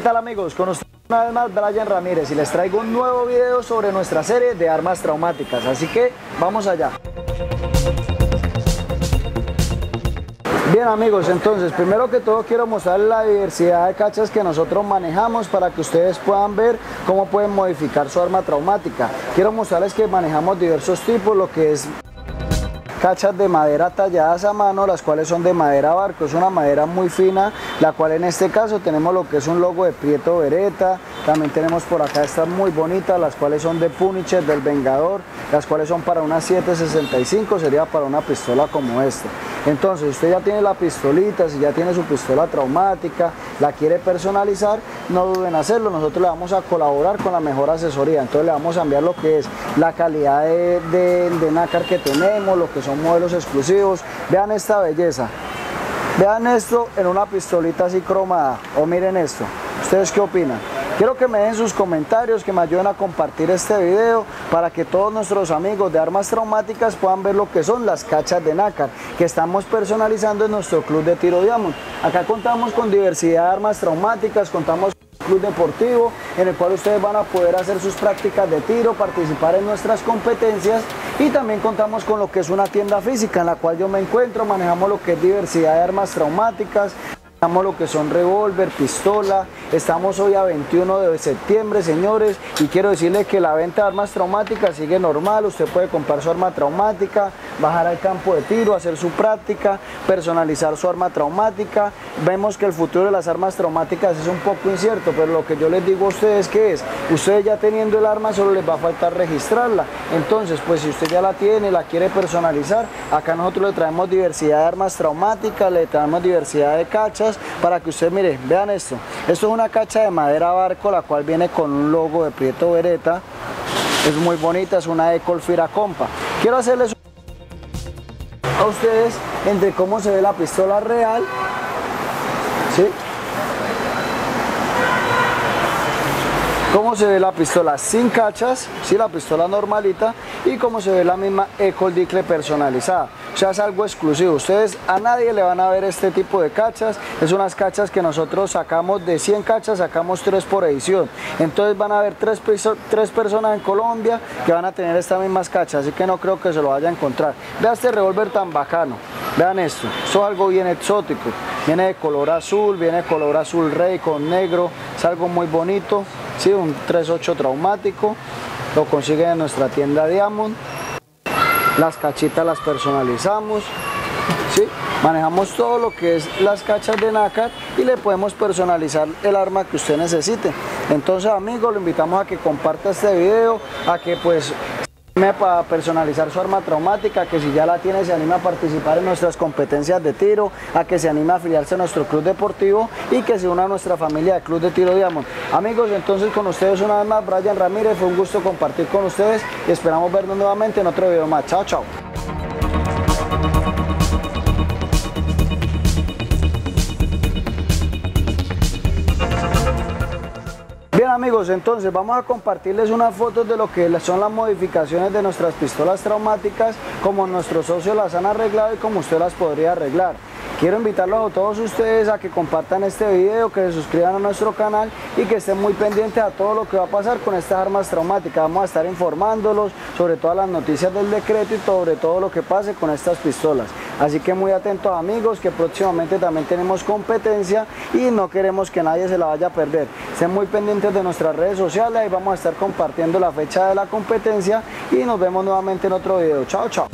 tal amigos? Con ustedes una vez más Brian Ramírez y les traigo un nuevo video sobre nuestra serie de armas traumáticas, así que vamos allá. Bien amigos, entonces primero que todo quiero mostrar la diversidad de cachas que nosotros manejamos para que ustedes puedan ver cómo pueden modificar su arma traumática. Quiero mostrarles que manejamos diversos tipos, lo que es cachas de madera talladas a mano, las cuales son de madera barco, es una madera muy fina, la cual en este caso tenemos lo que es un logo de Prieto Beretta, también tenemos por acá estas muy bonitas, las cuales son de Punisher, del Vengador, las cuales son para una 765, sería para una pistola como esta. Entonces, usted ya tiene la pistolita, si ya tiene su pistola traumática, la quiere personalizar, no duden en hacerlo, nosotros le vamos a colaborar con la mejor asesoría, entonces le vamos a enviar lo que es la calidad de, de, nácar que tenemos, lo que son modelos exclusivos, vean esta belleza, vean esto en una pistolita así cromada, o miren esto, ¿ustedes qué opinan? Quiero que me den sus comentarios, que me ayuden a compartir este video para que todos nuestros amigos de armas traumáticas puedan ver lo que son las cachas de nácar que estamos personalizando en nuestro club de tiro Diamond. Acá contamos con diversidad de armas traumáticas, contamos club deportivo en el cual ustedes van a poder hacer sus prácticas de tiro, participar en nuestras competencias y también contamos con lo que es una tienda física en la cual yo me encuentro, manejamos lo que es diversidad de armas traumáticas, Estamos lo que son revólver, pistola. Estamos hoy a 21 de septiembre, señores, y quiero decirles que la venta de armas traumáticas sigue normal. Usted puede comprar su arma traumática, bajar al campo de tiro, hacer su práctica, personalizar su arma traumática. Vemos que el futuro de las armas traumáticas es un poco incierto, pero lo que yo les digo a ustedes que es, ustedes ya teniendo el arma solo les va a faltar registrarla. Entonces, pues si usted ya la tiene, la quiere personalizar, acá nosotros le traemos diversidad de armas traumáticas, le traemos diversidad de cachas para que usted mire, vean esto. Esto es una cacha de madera barco, la cual viene con un logo de Prieto Beretta. Es muy bonita, es una de Colfira Compa. Quiero hacerles a ustedes entre cómo se ve la pistola real. ¿sí? cómo se ve la pistola sin cachas, ¿sí? la pistola normalita y cómo se ve la misma Ecol Dicle personalizada. Sea, es algo exclusivo. Ustedes a nadie le van a ver este tipo de cachas. Es unas cachas que nosotros sacamos de 100 cachas, sacamos 3 por edición. Entonces van a haber 3, tres personas en Colombia que van a tener estas mismas cachas, así que no creo que se lo vaya a encontrar. Vean este revólver tan bacano. Vean esto, esto es algo bien exótico. Viene de color azul, viene de color azul rey con negro, es algo muy bonito. Sí, un 3.8 traumático, lo consiguen en nuestra tienda Diamond. Las cachitas las personalizamos, ¿sí? manejamos todo lo que es las cachas de nácar y le podemos personalizar el arma que usted necesite. Entonces amigos, lo invitamos a que comparta este video, a que pues para personalizar su arma traumática, que si ya la tiene se anima a participar en nuestras competencias de tiro, a que se anime a afiliarse a nuestro club deportivo y que se una a nuestra familia de Club de Tiro Diamond. Amigos, entonces con ustedes una vez más, Brian Ramírez, fue un gusto compartir con ustedes y esperamos vernos nuevamente en otro video más. Chao, chao. Amigos, entonces vamos a compartirles unas fotos de lo que son las modificaciones de nuestras pistolas traumáticas, como nuestros socios las han arreglado y como usted las podría arreglar. Quiero invitarlos a todos ustedes a que compartan este video, que se suscriban a nuestro canal y que estén muy pendientes a todo lo que va a pasar con estas armas traumáticas. Vamos a estar informándolos sobre todas las noticias del decreto y sobre todo lo que pase con estas pistolas. Así que muy atentos amigos, que próximamente también tenemos competencia y no queremos que nadie se la vaya a perder. Estén muy pendientes de nuestras redes sociales y vamos a estar compartiendo la fecha de la competencia y nos vemos nuevamente en otro video. Chao, chao.